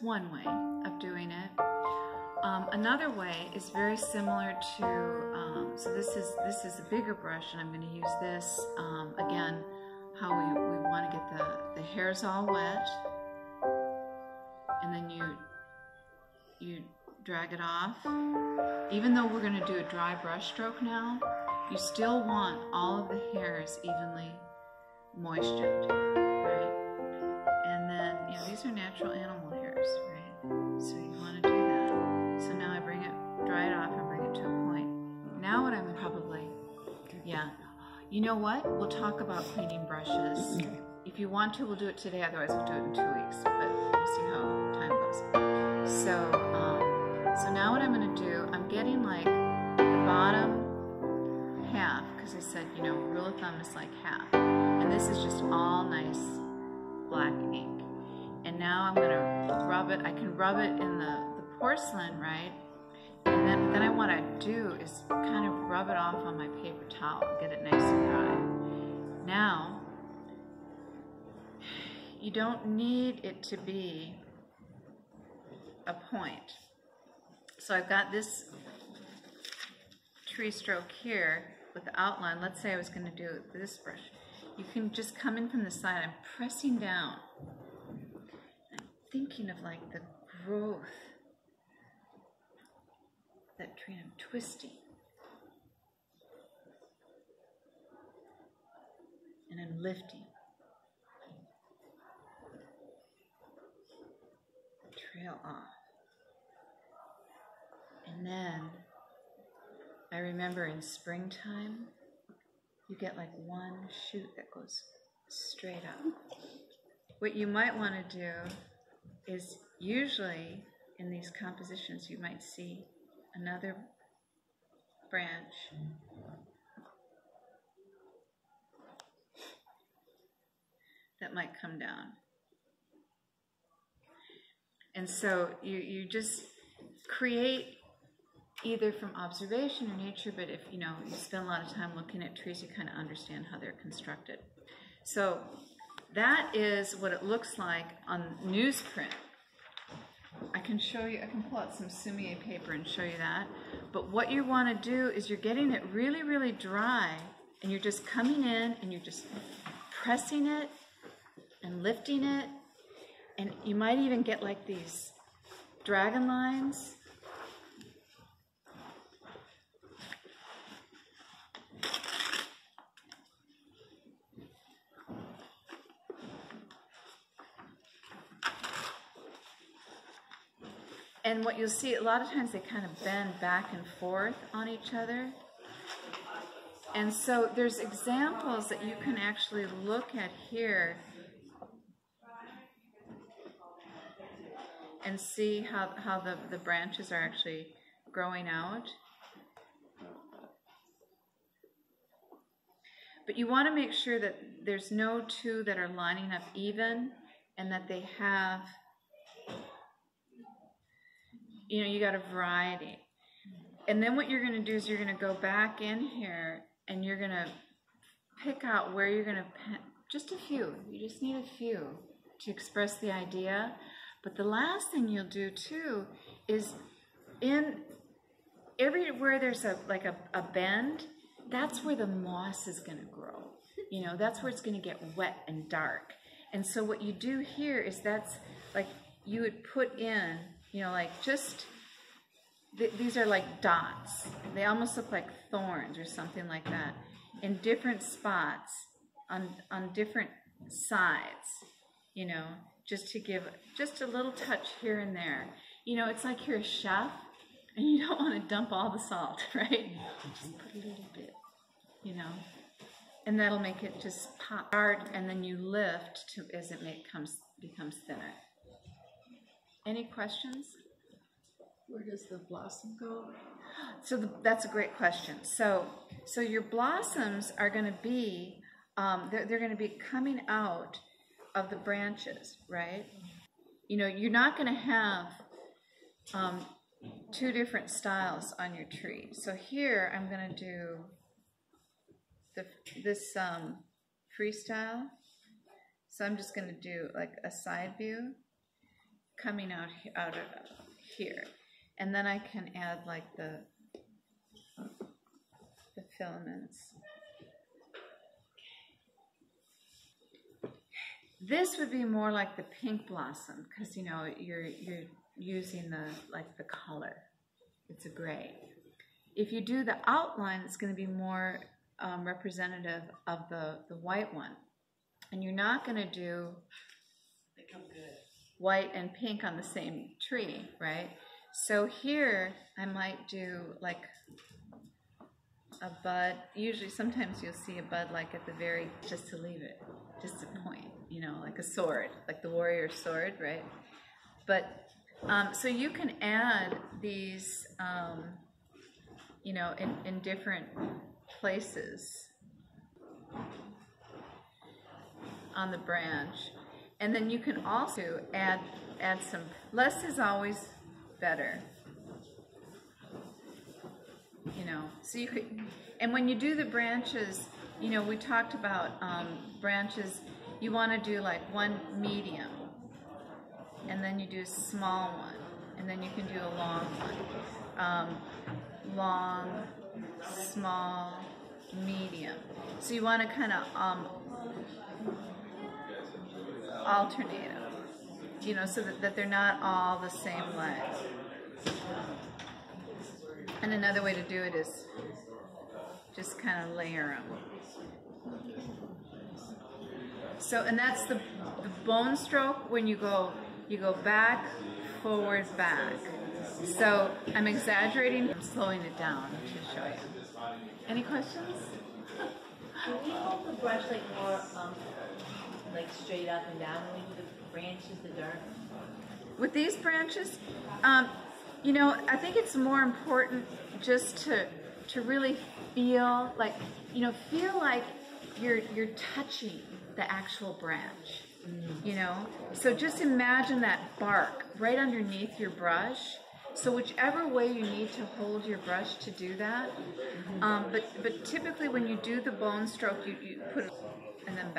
one way of doing it. Um, another way is very similar to, um, so this is this is a bigger brush and I'm going to use this, um, again, how we, we want to get the, the hairs all wet. And then you, you drag it off. Even though we're going to do a dry brush stroke now, you still want all of the hairs evenly moistured, right? And then, you know, these are natural animal hairs, right? So you want to do that. So now I bring it, dry it off and bring it to a point. Now what I'm probably, yeah. You know what? We'll talk about cleaning brushes. Okay. If you want to, we'll do it today. Otherwise, we'll do it in two weeks. But we'll see how time goes. So, um, so now what I'm going to do, I'm getting like the bottom half because I said, you know, rule of thumb is like half. And this is just all it. I can rub it in the, the porcelain, right? And then, then I want to do is kind of rub it off on my paper towel, get it nice and dry. Now, you don't need it to be a point. So I've got this tree stroke here with the outline. Let's say I was going to do this brush. You can just come in from the side. I'm pressing down. Thinking of like the growth that tree. I'm twisting. And I'm lifting. Trail off. And then I remember in springtime, you get like one shoot that goes straight up. What you might want to do is usually in these compositions, you might see another branch that might come down. And so you, you just create either from observation or nature, but if you know you spend a lot of time looking at trees, you kind of understand how they're constructed. So that is what it looks like on newsprint. I can show you, I can pull out some sumi paper and show you that. But what you want to do is you're getting it really, really dry and you're just coming in and you're just pressing it and lifting it. And you might even get like these dragon lines. And what you'll see, a lot of times they kind of bend back and forth on each other. And so there's examples that you can actually look at here and see how, how the, the branches are actually growing out. But you want to make sure that there's no two that are lining up even and that they have you know, you got a variety. And then what you're going to do is you're going to go back in here and you're going to pick out where you're going to, just a few. You just need a few to express the idea. But the last thing you'll do too is in everywhere there's a like a, a bend, that's where the moss is going to grow. You know, that's where it's going to get wet and dark. And so what you do here is that's like you would put in you know, like just, th these are like dots. They almost look like thorns or something like that in different spots on, on different sides, you know, just to give just a little touch here and there. You know, it's like you're a chef and you don't want to dump all the salt, right? Just put a little bit, you know, and that'll make it just pop hard and then you lift to as it make, comes, becomes thinner. Any questions? Where does the blossom go? So the, that's a great question. So, so your blossoms are going to be, um, they're, they're going to be coming out of the branches, right? You know, you're not going to have um, two different styles on your tree. So here I'm going to do the, this um, freestyle. So I'm just going to do like a side view coming out, out of here. And then I can add like the, the filaments. This would be more like the pink blossom, because you know, you're, you're using the, like the color. It's a gray. If you do the outline, it's gonna be more um, representative of the, the white one. And you're not gonna do white and pink on the same tree, right? So here, I might do like a bud. Usually, sometimes you'll see a bud like at the very, just to leave it, just to point, you know, like a sword, like the warrior sword, right? But, um, so you can add these, um, you know, in, in different places on the branch. And then you can also add, add some, less is always better. You know, so you could, and when you do the branches, you know, we talked about um, branches, you want to do like one medium, and then you do a small one, and then you can do a long one. Um, long, small, medium. So you want to kind of um, alternate you know, so that, that they're not all the same length. And another way to do it is just kind of layer them. So, and that's the, the bone stroke when you go, you go back, forward, back. So I'm exaggerating, I'm slowing it down to show you. Any questions? Can hold the brush like more, um, like straight up and down do the branches, the dirt? With these branches, um, you know, I think it's more important just to to really feel like, you know, feel like you're you're touching the actual branch. You know, so just imagine that bark right underneath your brush. So whichever way you need to hold your brush to do that, um, but but typically when you do the bone stroke, you, you put it and then back.